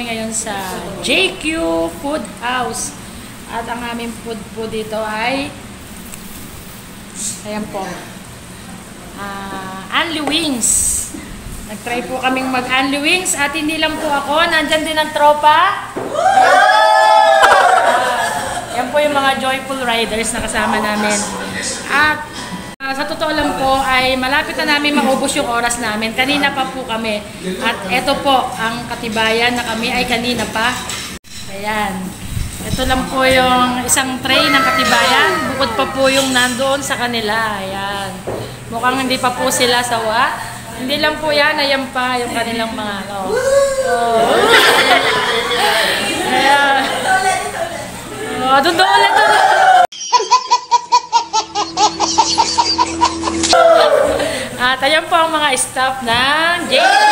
kami ngayon sa JQ Food House. At ang aming food po dito ay ayan po. Ah, Anli Wings. Nag-try po kaming mag-Anli Wings at hindi lang po ako, nandyan din ang tropa. Yan po yung mga joyful riders na kasama namin. At ah, sa totoo lang po ay malapit na namin maubos yung oras namin. Kanina pa po kami. At eto po ang katibayan na kami ay kanina pa. Ayan. Ito lang po yung isang tray ng katibayan. Bukod pa po yung nandoon sa kanila. Ayan. Mukhang hindi pa po sila sawa. Hindi lang po yan, ayan pa yung kanilang mga ano. Oh. Ayan. Oh, doon doon ulit. doon po ang mga staff ng JQ.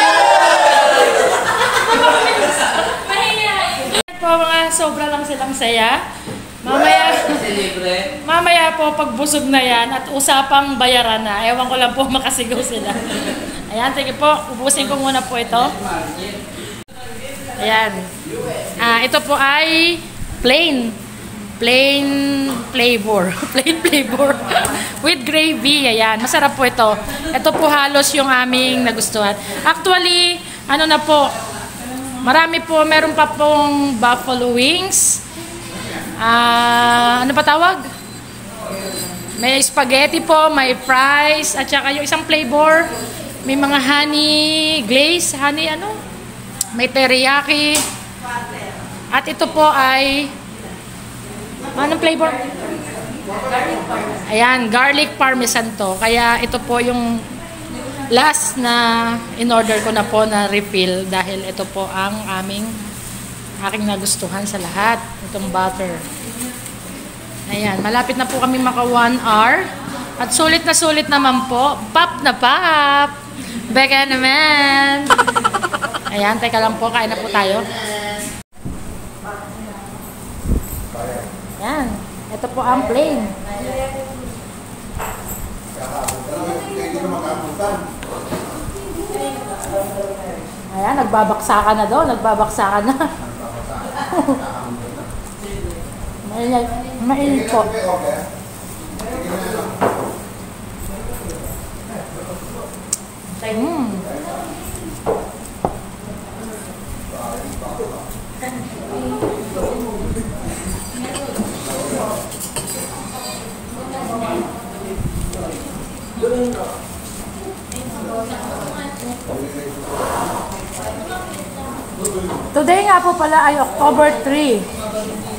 Po mga sobra lang silang saya. Mamaya, mamaya po pagbusog na yan at usapang bayaran na. Ewan ko lang po makasigaw sila. Ayan, sige po. Ubusin ko muna po ito. Ayan. Ah, ito po ay plain. Plain flavor. plain flavor. With gravy. Ayan. Masarap po ito. Ito po halos yung aming nagustuhan. Actually, ano na po, marami po, meron pa pong buffalo wings. Ah, ano pa tawag? May spaghetti po, may fries, at saka yung isang flavor. May mga honey glaze, honey ano? May teriyaki. At ito po ay anong flavor? Ayan, garlic parmesan to. Kaya ito po yung last na in-order ko na po na refill dahil ito po ang aming aking nagustuhan sa lahat. Itong butter. Ayan, malapit na po kami maka 1 hour. At sulit na sulit naman po. Pop na pop! Beka naman! Ayan, teka lang po. Kain na po tayo. Ayan. Ito po ang plain. Ayan, nagbabaksakan na daw. Nagbabaksakan na. Mainit, mainit po. Mm. Today nga po pala ay October 3.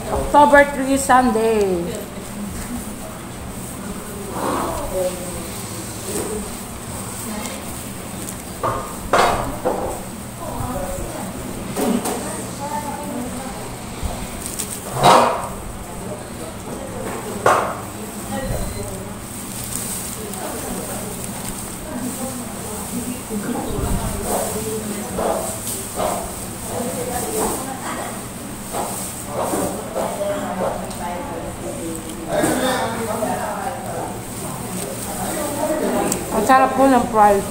October 3 Sunday. Sarap po ng fries.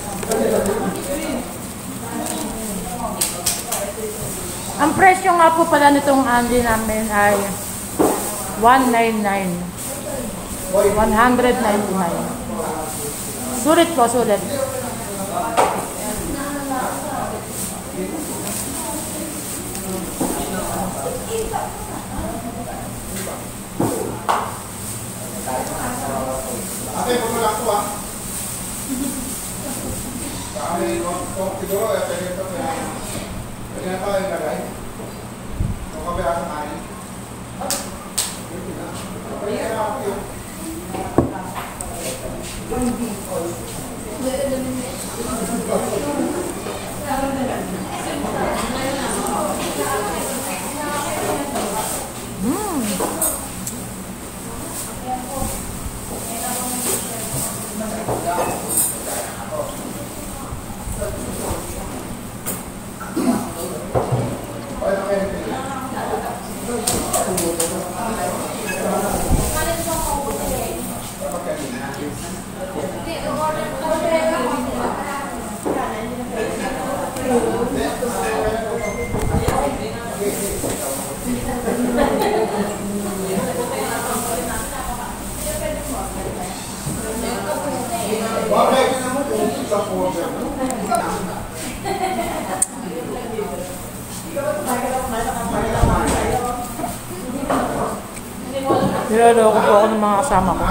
Ang presyo nga po pala nitong Andy namin ay 199. 199. Sulit po, sulit. Ate, pumula ko ah. di configurò e ha detto che perché poi era lei non cái mai quindi cái più quindi Bakit naman kung sa quarter mo? Nilalaw ko po ako ng mga kasama ko.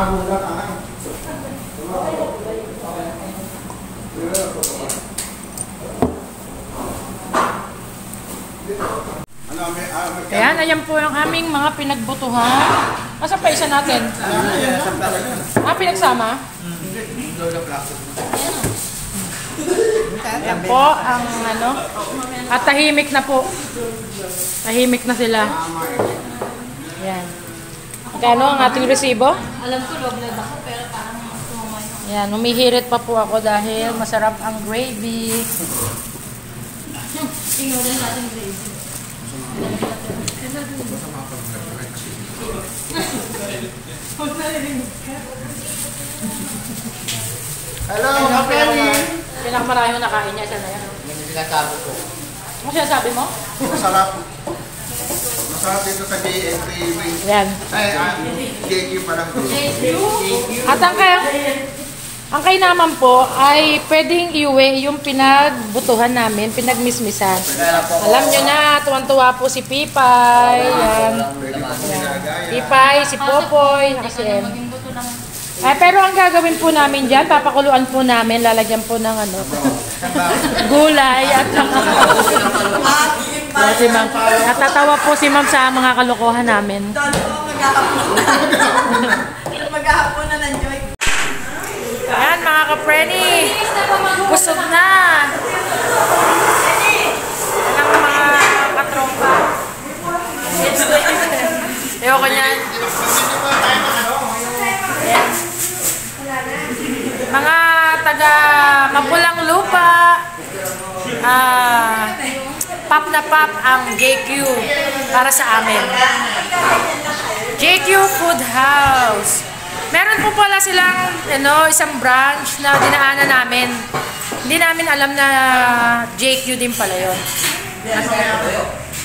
Ayan, ayan po yung aming mga pinagbutuhan. Asa pa isa natin? Ah, pinagsama? Ayan po ang ano. At tahimik na po. Tahimik na sila. Ayan. Magkano ang ating resibo? Alam ko, love live ako, pero parang. Ayan, humihirit pa po ako dahil masarap ang gravy. Tingnan Hello, Kapeli! Pinakamarami yung nakain niya, siya na yan. Yung sinasabi ko. Ano sinasabi mo? Masarap. Masarap dito sa Wings. Ayan. Ay, ah, JQ parang At ang kaya, ang kay naman po ay pwedeng iuwi yung pinagbutuhan namin, pinagmismisan. Alam nyo na, tuwan-tuwa po si Pipay, yan. Pipay, si Popoy, si Em. Eh, pero ang gagawin po namin dyan, papakuluan po namin, lalagyan po ng ano, gulay at. Oh, si ma'am. Natatawa po si ma'am sa mga kalokohan namin. Maghahapon na ng joy. Ayan mga kapreni, busog na. Yan ang mga katrompa. Ayoko niyan. Ayan. Mga taga Mapulang Lupa, ah, pop na pop ang JQ para sa amin. Pala silang ano, isang branch na dinaanan namin. Hindi namin alam na JQ din pala yun. At,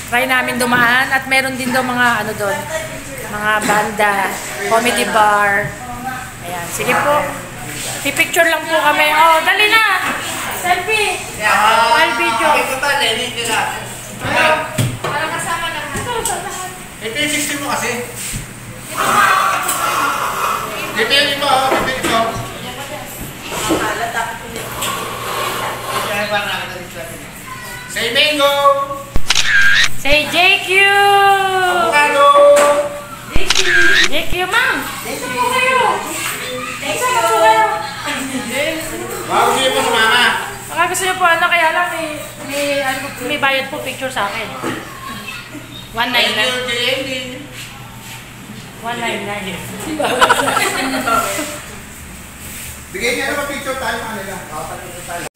try namin dumaan at meron din daw mga ano doon, mga banda, comedy bar. Ayan, sige po. Pipicture lang po kami. Oh, dali na! Selfie! While video. Ito pa, Lenny, nila. Para kasama na. Ito yung 60 mo kasi. Ito yung ito, oh. Ito yung ito. Say mango! Say JQ! Avocado! JQ, ma'am! Isa po kayo! Isa po kayo! Bago siya po sa mama. Baka gusto niyo po ano, kaya lang may, may, ano, may bayad po picture sa akin. 199. 199. Bigay niya naman picture tayo sa kanila. tayo.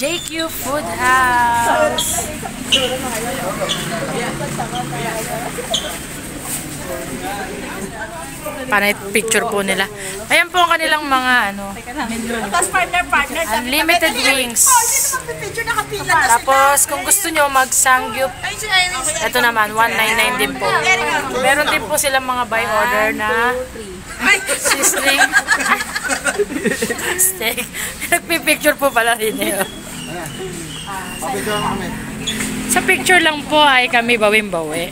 JQ Food House. Para picture po nila. Ayan po ang kanilang mga ano, Tapos partner, partner. unlimited wings. Oh? Tapos kung gusto nyo mag-sangyup, Iris. ito naman 199 din po. Meron din po silang mga by order na sizzling steak. Nagpipicture po pala rin eh. Sa picture lang po ay kami bawing-bawi.